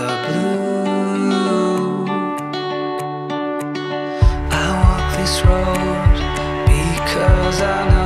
are blue. I walk this road because I know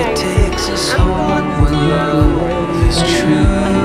it takes us home when love is true.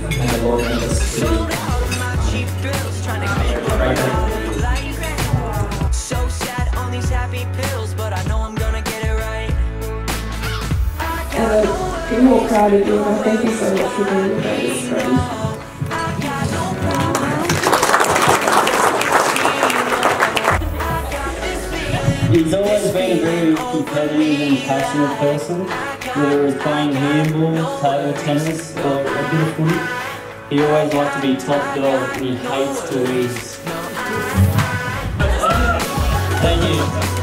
and the I get proud of you, thank you so much for being with us. Right? He's always been a very competitive and passionate person, whether it's playing handball, table tennis, or beautiful. He always likes to be top dog and he hates to lose. Thank you.